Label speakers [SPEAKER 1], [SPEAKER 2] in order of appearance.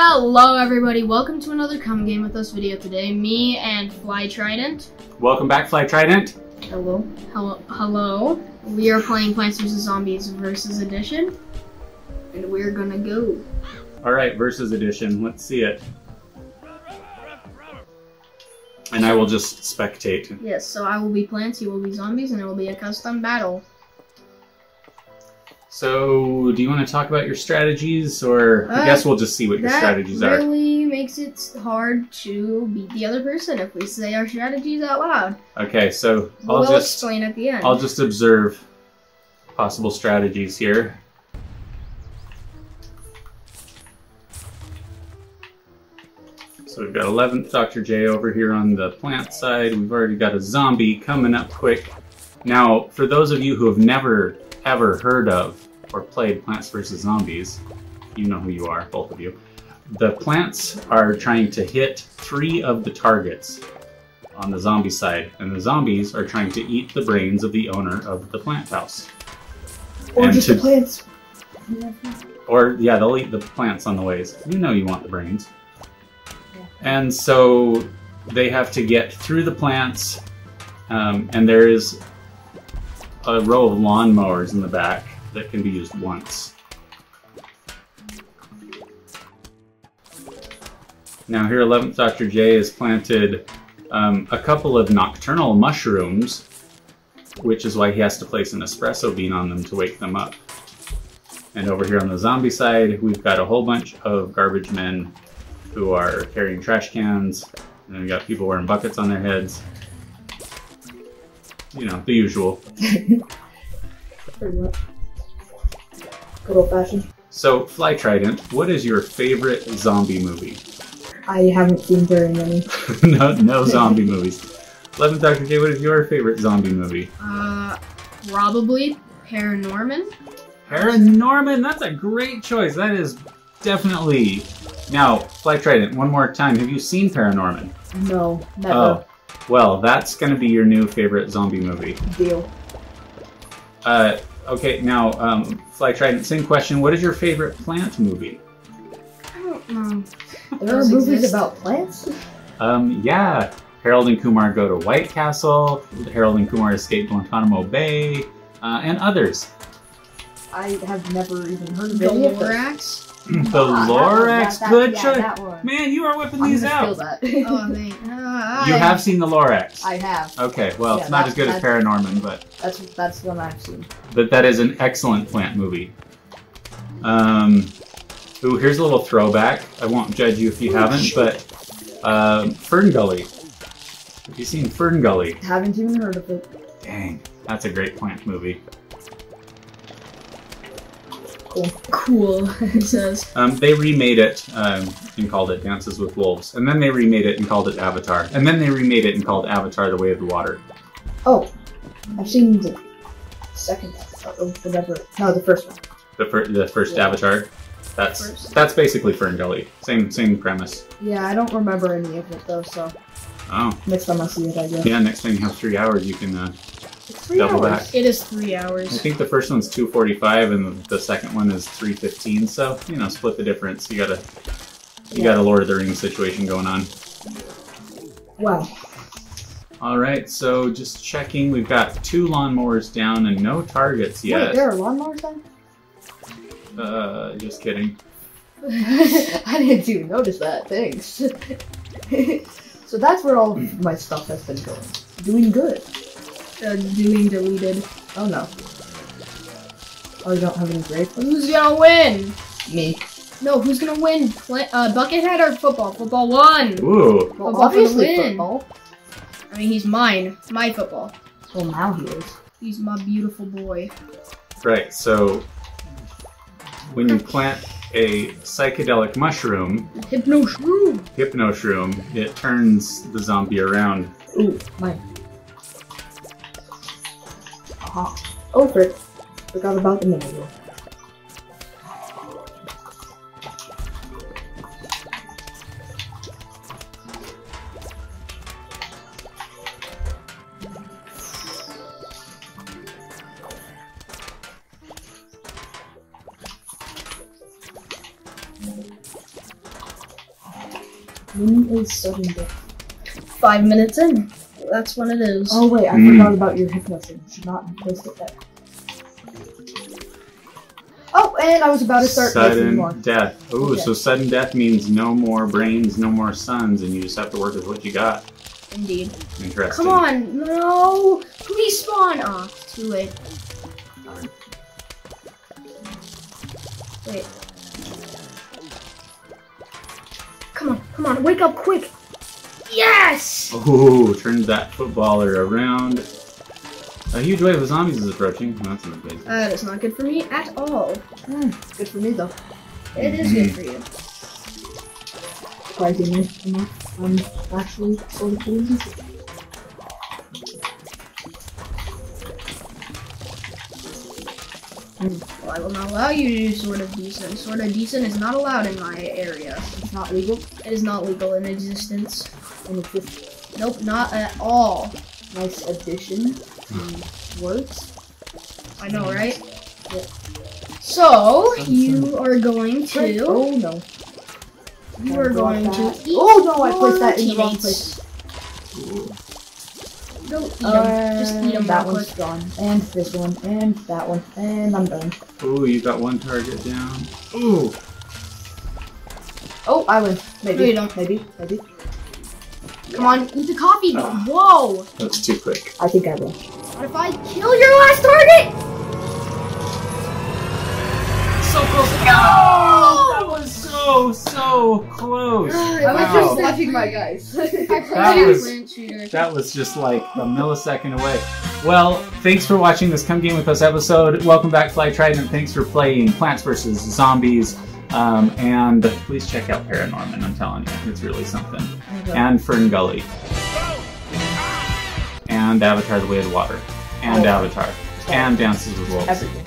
[SPEAKER 1] Hello everybody, welcome to another Come Game With Us video today. Me and Fly Trident.
[SPEAKER 2] Welcome back, Fly Trident.
[SPEAKER 3] Hello.
[SPEAKER 1] Hello, hello. We are playing Plants vs. Zombies versus Edition. And we're gonna go.
[SPEAKER 2] All right, versus edition. Let's see it. And I will just spectate.
[SPEAKER 1] Yes, so I will be plants, you will be zombies, and it will be a custom battle.
[SPEAKER 2] So, do you want to talk about your strategies, or I
[SPEAKER 1] Uh,
[SPEAKER 2] guess we'll just see what your strategies are?
[SPEAKER 1] It really makes it hard to beat the other person if we say our strategies out loud.
[SPEAKER 2] Okay, so I'll
[SPEAKER 1] we'll
[SPEAKER 2] just
[SPEAKER 1] explain at the end.
[SPEAKER 2] I'll just observe possible strategies here. So we've got 11th Dr. J over here on the plant side. We've already got a zombie coming up quick. Now, for those of you who have never ever heard of or played Plants vs. Zombies, you know who you are, both of you. The plants are trying to hit three of the targets on the zombie side, and the zombies are trying to eat the brains of the owner of the plant house.
[SPEAKER 3] Or
[SPEAKER 2] And
[SPEAKER 3] just
[SPEAKER 2] to-
[SPEAKER 3] the plants.
[SPEAKER 2] Or, yeah, they'll eat the plants on the ways. You know you want the brains. And so they have to get through the plants, um, and there is a row of lawnmowers in the back that can be used once. Now, here, 11th Dr. J has planted um, a couple of nocturnal mushrooms, which is why he has to place an espresso bean on them to wake them up. And over here on the zombie side, we've got a whole bunch of garbage men who are carrying trash cans, and we've got people wearing buckets on their heads. You know, the usual.
[SPEAKER 3] Or what? Good old fashioned.
[SPEAKER 2] So, Fly Trident, what is your favorite zombie movie?
[SPEAKER 3] I haven't seen very many.
[SPEAKER 2] no, no zombie movies. 11th Dr. J, what is your favorite zombie movie?
[SPEAKER 1] Uh, probably Paranorman.
[SPEAKER 2] Paranorman, that's a great choice. That is definitely. Now, Fly Trident, one more time. Have you seen Paranorman?
[SPEAKER 3] No, never.
[SPEAKER 2] Oh, well, that's going to be your new favorite zombie movie.
[SPEAKER 3] Deal.
[SPEAKER 2] Uh, okay, now, um, Fly Trident, same question. What is your favorite plant movie?
[SPEAKER 1] I don't know.
[SPEAKER 3] There are
[SPEAKER 1] Those
[SPEAKER 3] movies
[SPEAKER 1] exist.
[SPEAKER 3] about plants?
[SPEAKER 2] Um, yeah, Harold and Kumar go to White Castle, Harold and Kumar escape Guantanamo Bay, uh, and others.
[SPEAKER 3] I have never even heard of
[SPEAKER 1] The
[SPEAKER 3] any of them.
[SPEAKER 1] Lorax.
[SPEAKER 2] The Lorax,
[SPEAKER 3] that- that-
[SPEAKER 2] good
[SPEAKER 3] yeah,
[SPEAKER 2] choice.
[SPEAKER 3] that.
[SPEAKER 2] Man, you are whipping
[SPEAKER 3] I'm
[SPEAKER 2] these out.
[SPEAKER 3] steal that.
[SPEAKER 1] Oh, thank. Uh,
[SPEAKER 2] You have seen the Lorax.
[SPEAKER 3] I have.
[SPEAKER 2] Okay, well,
[SPEAKER 3] Yeah,
[SPEAKER 2] it's not as good as Paranorman, but
[SPEAKER 3] That's that's one I've seen.
[SPEAKER 2] but that is an excellent plant movie. Um, ooh, here's a little throwback. I won't judge you if you haven't, but um, Fern Gully. Have you seen Fern Gully?
[SPEAKER 3] Haven't even heard of it.
[SPEAKER 2] Dang, that's a great plant movie.
[SPEAKER 3] Cool.
[SPEAKER 1] Cool. it says.
[SPEAKER 2] Um, they remade it um, and called it Dances with Wolves, and then they remade it and called it Avatar, and then they remade it and called Avatar: The Way of the Water.
[SPEAKER 3] Oh, I've seen the second or whatever. No, the first one.
[SPEAKER 2] The, fir- the first
[SPEAKER 3] Yeah.
[SPEAKER 2] Avatar. That's
[SPEAKER 1] First.
[SPEAKER 2] that's basically Fern Gully. Same same premise.
[SPEAKER 3] Yeah, I don't remember any of it though, so
[SPEAKER 2] Oh,
[SPEAKER 3] next time I see it, I guess.
[SPEAKER 2] yeah. Next time you have three hours, you can. Uh,
[SPEAKER 3] It's three
[SPEAKER 2] Double
[SPEAKER 3] hours.
[SPEAKER 2] back.
[SPEAKER 1] It is three
[SPEAKER 2] I think the first one's two forty five, and the second one is three fifteen. So you know, split the difference. You got a you got a Lord of the Rings situation going on.
[SPEAKER 3] Wow.
[SPEAKER 2] All right, so just checking, we've got two lawnmowers down and no targets yet.
[SPEAKER 3] Wait,
[SPEAKER 2] yet.
[SPEAKER 3] there are lawnmowers then?
[SPEAKER 2] Uh, just kidding.
[SPEAKER 3] I didn't even notice that. Thanks. so that's where all my stuff has been going. Doing good.
[SPEAKER 1] Uh, doing deleted.
[SPEAKER 3] Oh no. Oh, you don't have any grape?
[SPEAKER 1] Who's gonna win?
[SPEAKER 3] Me.
[SPEAKER 1] No, who's gonna win? Pla- uh, Buckethead or football? Football won.
[SPEAKER 2] Ooh,
[SPEAKER 3] Well,
[SPEAKER 1] Football for
[SPEAKER 3] obviously
[SPEAKER 1] win.
[SPEAKER 3] football.
[SPEAKER 1] I mean, he's mine. My football.
[SPEAKER 3] Well, now he is.
[SPEAKER 1] He's my beautiful boy.
[SPEAKER 2] right. So when you plant a psychedelic mushroom,
[SPEAKER 1] Hypno shroom.
[SPEAKER 2] hypnoshroom, it turns the zombie around.
[SPEAKER 3] Ooh, mine. Oh, frick. Forgot about the death?
[SPEAKER 1] Five minutes in. That's when it is.
[SPEAKER 3] Oh wait, I
[SPEAKER 2] Mm.
[SPEAKER 3] forgot about your hypnosis. You should not have placed it there. Oh, and I was about to start making more.
[SPEAKER 2] Sudden death. Ooh,
[SPEAKER 3] Okay.
[SPEAKER 2] so sudden death means no more brains, no more suns, and you just have to work with what you got.
[SPEAKER 1] Indeed.
[SPEAKER 2] Interesting.
[SPEAKER 1] Come on, no! Please spawn! Ah, too late. Wait. Come on, come on, wake up quick! Yes!
[SPEAKER 2] Ooh, turns that footballer around. A huge wave of zombies is approaching. Oh, that's not good.
[SPEAKER 1] That is not good for me at all.
[SPEAKER 3] Hmm, good for me though.
[SPEAKER 1] It is good for you.
[SPEAKER 3] Surprisingly enough, I'm actually sort of doing this.
[SPEAKER 1] Well, I will not allow you to do sort of decent. Sort of decent is not allowed in my area.
[SPEAKER 3] It's not legal,
[SPEAKER 1] It is not legal in existence.
[SPEAKER 3] And it's just
[SPEAKER 1] Nope, not at all.
[SPEAKER 3] nice addition hmm. to words.
[SPEAKER 1] I know, right? So, you are going to.
[SPEAKER 3] Oh no.
[SPEAKER 1] You are going
[SPEAKER 3] that.
[SPEAKER 1] to eat.
[SPEAKER 3] Oh no, I placed
[SPEAKER 1] your
[SPEAKER 3] that in the wrong place.
[SPEAKER 2] Ooh.
[SPEAKER 1] Go eat them. Just eat them
[SPEAKER 3] that
[SPEAKER 1] real
[SPEAKER 3] one's
[SPEAKER 1] quick.
[SPEAKER 3] gone, and this one, and that one, and I'm done.
[SPEAKER 2] Oh, you got one target down. Ooh.
[SPEAKER 3] Oh, I win. Maybe.
[SPEAKER 1] No, you don't.
[SPEAKER 3] Maybe. Maybe.
[SPEAKER 1] Come on, eat the coffee.
[SPEAKER 2] Ah.
[SPEAKER 1] Whoa!
[SPEAKER 2] That's too quick.
[SPEAKER 3] I think I will.
[SPEAKER 1] What if I kill your last target?
[SPEAKER 2] So close. Oh, that was so, so close.
[SPEAKER 1] I was
[SPEAKER 2] Wow.
[SPEAKER 1] just
[SPEAKER 3] laughing my guys.
[SPEAKER 2] That was- That was just like a millisecond away. Well, thanks for watching this Come Game With Us episode. Welcome back, Fly Trident. Thanks for playing Plants vs. Zombies. Um, and please check out Paranorman, I'm telling you. It's really something. And Fern Gully. And Avatar The Way of the Water. And
[SPEAKER 3] Oh.
[SPEAKER 2] Avatar. And Dances with Wolves.
[SPEAKER 3] Everything.